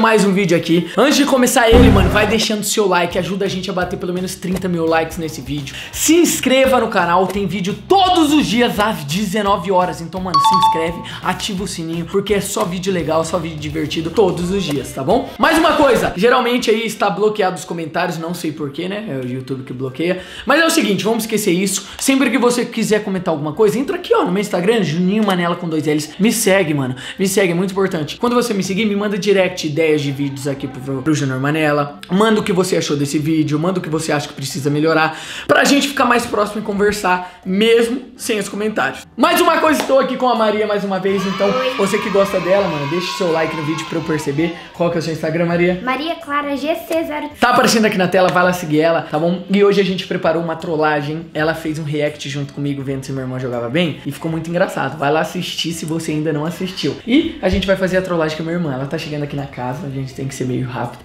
mais um vídeo aqui. Antes de começar ele, mano, vai deixando seu like, ajuda a gente a bater pelo menos 30 mil likes nesse vídeo. Se inscreva no canal, tem vídeo todos os dias às 19 horas. Então, mano, se inscreve, ativa o sininho, porque é só vídeo legal, só vídeo divertido todos os dias, tá bom? Mais uma coisa, geralmente aí está bloqueado os comentários, não sei porquê, né? É o YouTube que bloqueia. Mas é o seguinte, vamos esquecer isso. Sempre que você quiser comentar alguma coisa, entra aqui, ó, no meu Instagram, Juninho Manela com dois L's. Me segue, mano. Me segue, é muito importante. Quando você me seguir, me manda direct ideias de vídeos aqui pro, pro Junior Manela. Manda o que você achou desse vídeo, manda o que você acha que precisa melhorar, pra gente ficar mais próximo e conversar, mesmo sem os comentários. Mais uma coisa, estou aqui com a Maria mais uma vez, então você que gosta dela, mano, deixa o seu like no vídeo pra eu perceber qual que é o seu Instagram, Maria. Maria Clara GC0. Tá aparecendo aqui na tela, vai lá seguir ela, tá bom? E hoje a gente preparou uma trollagem. Ela fez um react junto comigo, vendo se meu irmão jogava bem. E ficou muito engraçado. Vai lá assistir se você ainda não assistiu. E a gente vai fazer a trollagem com a minha irmã. Ela tá chegando aqui na casa, a gente tem que ser meio rápido.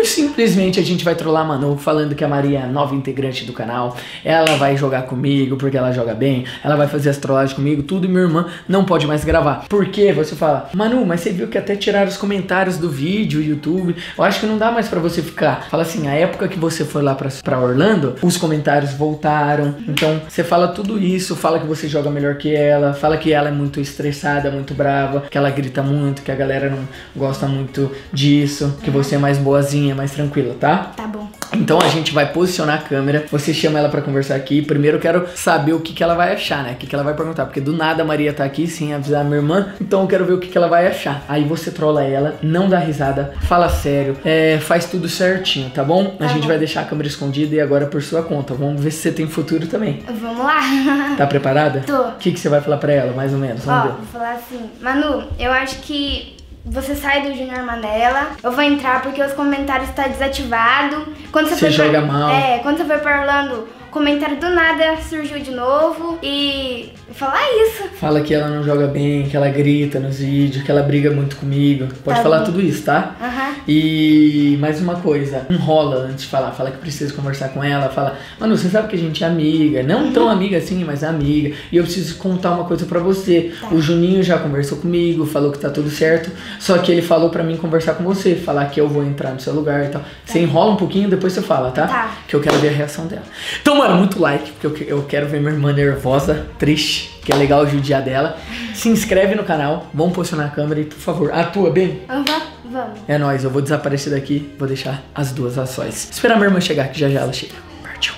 E simplesmente a gente vai trollar a Manu, falando que a Maria é a nova integrante do canal. Ela vai jogar comigo porque ela joga bem. Ela vai fazer as trollagens comigo, tudo. E minha irmã não pode mais gravar. Por quê? Você fala, Manu, mas você viu que até tiraram os comentários do vídeo, YouTube. Eu acho que não dá mais pra você ficar. Fala assim, a época que você foi lá pra Orlando, os comentários voltaram. Então você fala tudo isso, fala que você joga melhor que ela, fala que ela é muito estressada, muito brava, que ela grita muito, que a galera não gosta muito disso, que você é mais boazinha, mais tranquila, tá? Tá bom. Então a gente vai posicionar a câmera, você chama ela pra conversar aqui. Primeiro eu quero saber o que, que ela vai achar, né? O que, que ela vai perguntar, porque do nada a Maria tá aqui sem avisar a minha irmã, então eu quero ver o que, que ela vai achar. Aí você trola ela, não dá risada, fala sério, é, faz tudo certinho, tá bom? A Tá gente bom. vai deixar a câmera escondida e agora por sua conta. Vamos ver se você tem futuro também. Vamos lá. Tá preparada? Tô. O que, que você vai falar pra ela, mais ou menos? Vamos Ó, ver. vou falar assim. Manu, eu acho que você sai do Junior Manela. Eu vou entrar porque os comentários tá desativado. Quando você, Você foi pra- joga mal. É, quando você foi pra Orlando, comentário do nada surgiu de novo. E falar isso. Fala que ela não joga bem, que ela grita nos vídeos, que ela briga muito comigo. Pode Tá falar bom. tudo isso, tá? Aham. E mais uma coisa, enrola antes de falar, fala que precisa conversar com ela, fala, mano, você sabe que a gente é amiga, não tão amiga assim, mas amiga, e eu preciso contar uma coisa pra você. Tá. O Juninho já conversou comigo, falou que tá tudo certo, só que ele falou pra mim conversar com você, falar que eu vou entrar no seu lugar e tal. Você enrola um pouquinho, depois você fala, tá? Tá. Que eu quero ver a reação dela. Então, mano, muito like, porque eu, que- eu quero ver minha irmã nervosa, triste, que é legal judiar dela. Se inscreve no canal, vamos posicionar a câmera e, por favor, atua bem. Aham. Vamos. É nóis, eu vou desaparecer daqui, vou deixar as duas ações. Esperar minha irmã chegar, que já já ela chega. Partiu.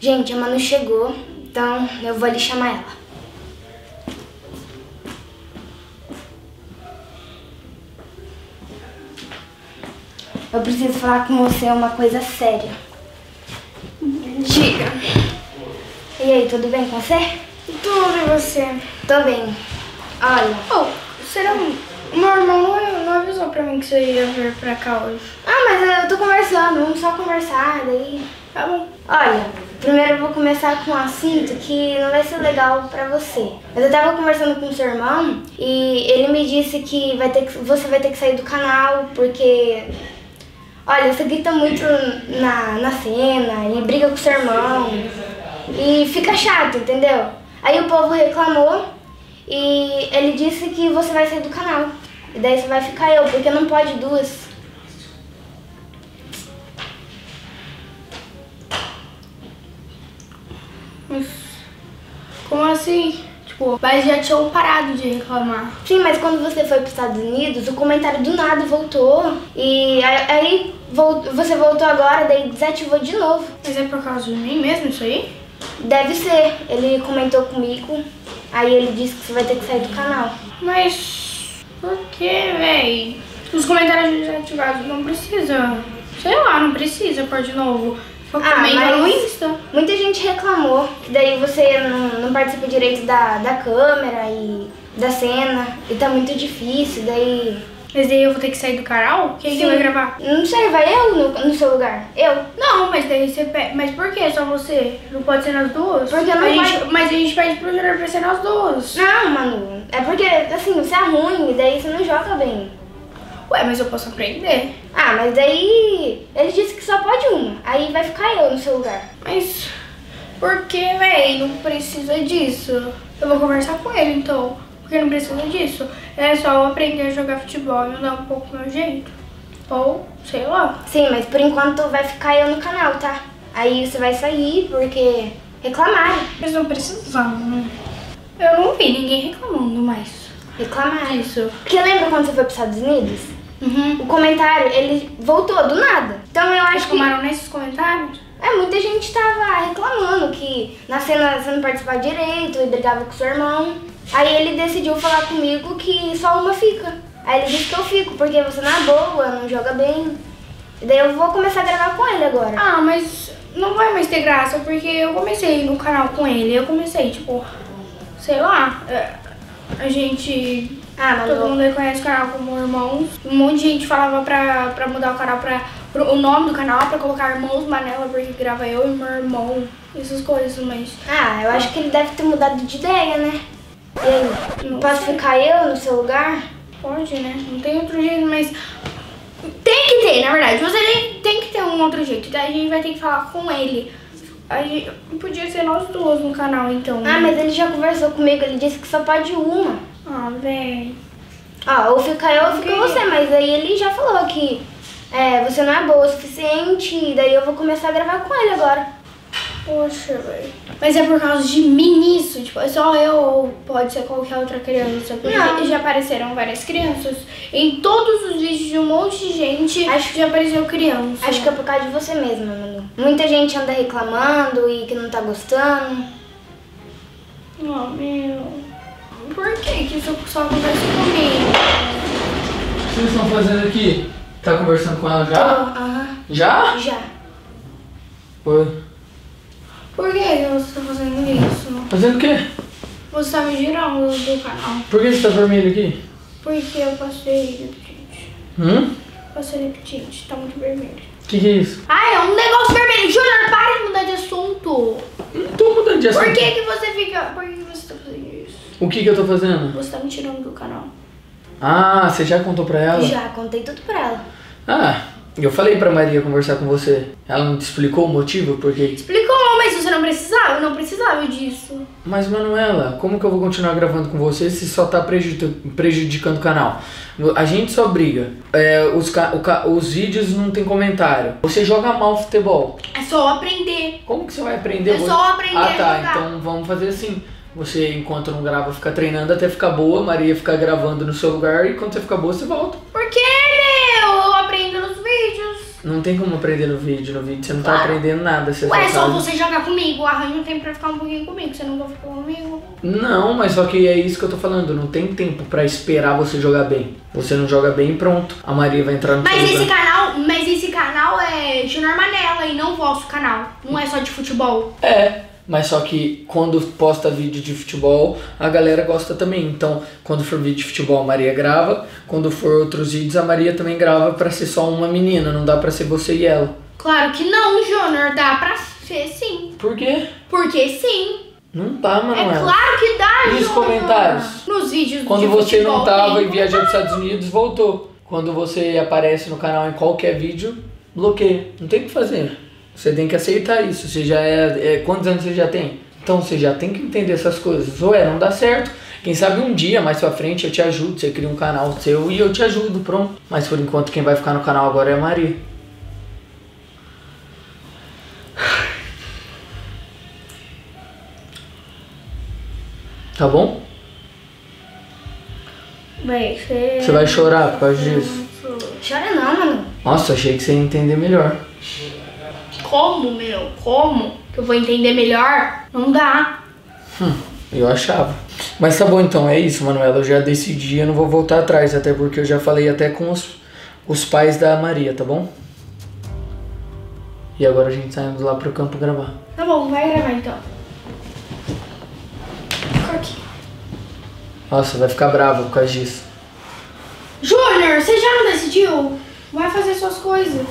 Gente, a Manu chegou. Então eu vou ali chamar ela. Eu preciso falar com você uma coisa séria. Diga. E aí, tudo bem com você? Tudo e você? Tô bem. Olha. Oh, será um... Meu irmão não, não avisou pra mim que você ia vir pra cá hoje. Ah, mas eu tô conversando, vamos só conversar, daí. Tá bom. Olha, primeiro eu vou começar com um assunto que não vai ser legal pra você. Mas eu tava conversando com o seu irmão e ele me disse que, vai ter que você vai ter que sair do canal porque. Olha, você grita muito na, na cena e briga com seu irmão. E fica chato, entendeu? Aí o povo reclamou e ele disse que você vai sair do canal. E daí você vai ficar eu, porque não pode duas. Como assim? Tipo, mas já tinham parado de reclamar. Sim, mas quando você foi para os Estados Unidos, o comentário do nada voltou. E aí, você voltou agora, daí desativou de novo. Mas é por causa de mim mesmo isso aí? Deve ser. Ele comentou comigo, aí ele disse que você vai ter que sair do canal. Mas por que, véi? Os comentários desativados não precisa. Sei lá, não precisa pôr de novo. Ah, mas- no Insta. Muita gente reclamou, daí você não, não participa direito da, da câmera e da cena, e tá muito difícil, daí. Mas daí eu vou ter que sair do canal? Quem que Sim. vai gravar? Não sei, vai eu no, no seu lugar. Eu. Não, mas daí você pede. Mas por que só você? Não pode ser nas duas? Porque não a vai- gente, Mas a gente pede pro Júnior pra ser nas duas. Não, Manu, é porque assim, você é ruim, e daí você não joga bem. Ué, mas eu posso aprender. Ah, mas daí ele disse que só pode uma. Aí vai ficar eu no seu lugar. Mas por que, véi? Não precisa disso. Eu vou conversar com ele então. Porque não precisa disso. É só eu aprender a jogar futebol e mudar um pouco meu jeito. Ou, sei lá. Sim, mas por enquanto vai ficar eu no canal, tá? Aí você vai sair porque reclamaram. Eles não precisavam, né? Eu não vi ninguém reclamando mais. Reclamaram. Isso. Porque lembra quando você foi pros Estados Unidos? Uhum. O comentário, ele voltou do nada. Então eu acho que... Reclamaram nesses comentários? É, muita gente tava reclamando que na cena você não participava direito e brigava com seu irmão. Aí ele decidiu falar comigo que só uma fica. Aí ele disse que eu fico, porque você não é boa, não joga bem. E daí eu vou começar a gravar com ele agora. Ah, mas não vai mais ter graça, porque eu comecei no canal com ele. Eu comecei, tipo, sei lá, é, a gente. Ah, mas Todo mundo reconhece o canal como irmãos. Um monte de gente falava pra, pra mudar o canal pra. pro- o nome do canal pra colocar Irmãos Manela, porque grava eu e meu irmão. Essas coisas, mas. Ah, eu acho que ele deve ter mudado de ideia, né? E aí, Não posso sei. ficar eu no seu lugar? Pode, né? Não tem outro jeito, mas. Tem que ter, na verdade. Você tem, tem que ter um outro jeito. Daí a gente vai ter que falar com ele. A gente, podia ser nós duas no canal, então. Ah, mas ele já conversou comigo, ele disse que só pode uma. Ah, véi. Ó, ou fica eu ou fica você, mas aí ele já falou que é, você não é boa o suficiente, daí eu vou começar a gravar com ele agora. Poxa, velho. Mas é por causa de mim isso? Tipo, é só eu ou pode ser qualquer outra criança? Porque Não. já apareceram várias crianças. Em todos os vídeos de um monte de gente Acho- já apareceu criança. Acho que é por causa de você mesma, Manu. Muita gente anda reclamando e que não tá gostando. Oh, meu. Por que que isso só acontece comigo? O que vocês estão fazendo aqui? Tá conversando com ela já? Aham, Já? já. Oi. Por que você tá fazendo isso? Fazendo o quê? Você tá me girando do canal. Por que você tá vermelho aqui? Porque eu passei repetinte. Hum? Passei repetinte, tá muito vermelho. O que, que é isso? Ah, é um negócio vermelho. Júnior, para de mudar de assunto. Não tô mudando de assunto. Por que que você fica... Por que você tá? O que que eu tô fazendo? Você tá me tirando do canal. Ah, você já contou pra ela? Já, contei tudo pra ela. Ah, eu falei pra Maria conversar com você. Ela não te explicou o motivo? Porque... Explicou, mas você não precisava. Eu não precisava disso. Mas, Manuela, como que eu vou continuar gravando com você se só tá prejudic- prejudicando o canal? A gente só briga. É, os, os vídeos não tem comentário. Você joga mal futebol. É só aprender. Como que você vai aprender? É só aprender Ah, tá. Então vamos fazer assim. Você, enquanto não grava, fica treinando até ficar boa. Maria fica gravando no seu lugar. E quando você ficar boa, você volta. Por que, meu? Eu aprendo nos vídeos. Não tem como aprender no vídeo. No vídeo você não tá Claro. aprendendo nada. Você Ué, é só sabe- você jogar comigo. Arranja um tempo pra ficar um pouquinho comigo. Você não vai ficar comigo. Não, mas só que é isso que eu tô falando. Não tem tempo pra esperar você jogar bem. Você não joga bem, pronto. A Maria vai entrar no Mas seu esse lugar. canal, mas esse canal é Junior Manela e não o vosso canal. Não é só de futebol. É, mas só que quando posta vídeo de futebol, a galera gosta também. Então, quando for vídeo de futebol, a Maria grava. Quando for outros vídeos, a Maria também grava pra ser só uma menina. Não dá pra ser você e ela. Claro que não, Junior. Dá pra ser sim. Por quê? Porque sim. Não tá, É Manuela. claro que dá, E os Junior. comentários? Nos vídeos Quando de você futebol não tava e viajou para os Estados Unidos, voltou. Quando você aparece no canal em qualquer vídeo, bloqueia. Não tem o que fazer. Você tem que aceitar isso. Você já é, é- Quantos anos você já tem? Então você já tem que entender essas coisas. Ou é, não dá certo. Quem sabe um dia mais pra frente eu te ajudo. Você cria um canal seu e eu te ajudo, pronto. Mas por enquanto quem vai ficar no canal agora é a Maria. Tá bom? Véi, você... Você vai chorar por causa disso? Chora não, Manu. Nossa, achei que você ia entender melhor. Como, meu? Como? Que eu vou entender melhor? Não dá. Hum, eu achava. Mas tá bom então, é isso, Manuela. Eu já decidi, eu não vou voltar atrás, até porque eu já falei até com os, os pais da Maria, tá bom? E agora a gente tá indo lá pro campo gravar. Tá bom, vai gravar então. Fica aqui. Nossa, vai ficar brava por causa disso. Júnior, você já não decidiu? Vai fazer suas coisas.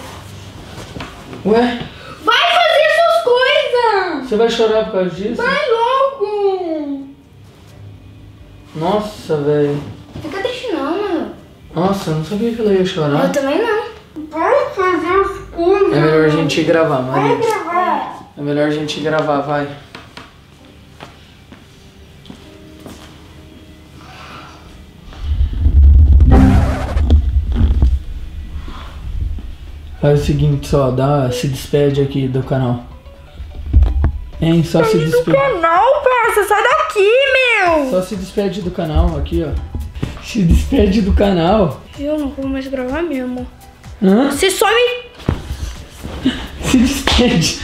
Ué, Vai fazer suas coisas! Você vai chorar por causa disso? Vai logo! Nossa, velho. Fica triste não, Manu. Nossa, eu não sabia que ela ia chorar. Eu também não. Vai fazer as coisas! É melhor a gente ir gravar, Maria. gravar! É melhor a gente ir gravar, vai. Faz o seguinte só, dá, se despede aqui do canal. Hein, só se despede. Canal, parça, sai daqui, meu! Só se despede do canal aqui, ó. Se despede do canal. Eu não vou mais gravar mesmo. Hã? Você só me. Se despede.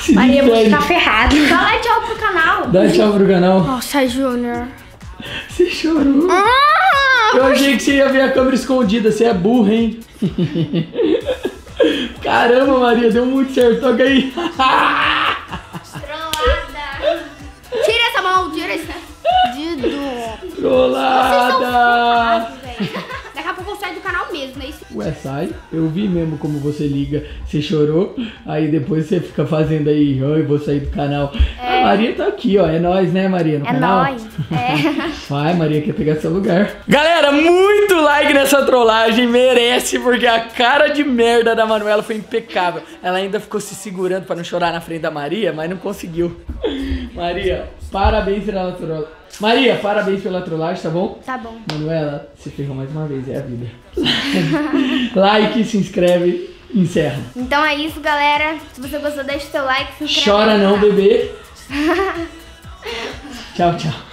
Se Maria, você despede. tá ferrado. Fala tchau pro canal. Dá tchau pro canal. Nossa, Júnior. Você chorou. Eu achei que você ia ver a câmera escondida. Você é burra, hein? Caramba, Maria, deu muito certo. Toca aí. Tira essa mão, tira esse. Dedo. Trollada. Daqui a pouco eu saio do canal mesmo, né? Isso- Ué, sai. Eu vi mesmo como você liga. Você chorou. Aí depois você fica fazendo aí. Oi, vou sair do canal. A Maria tá aqui, ó. É nóis, né, Maria? No É canal? nóis. É. Vai, Maria quer pegar seu lugar. Galera, muito like nessa trollagem. Merece, porque a cara de merda da Manuela foi impecável. Ela ainda ficou se segurando pra não chorar na frente da Maria, mas não conseguiu. Maria, parabéns pela trollagem. Maria, parabéns pela trollagem, tá bom? Tá bom. Manuela, se ferrou mais uma vez, é a vida. like, se inscreve, encerra. Então é isso, galera. Se você gostou, deixa o seu like, se inscreve Chora não, canal. bebê. tchau, tchau.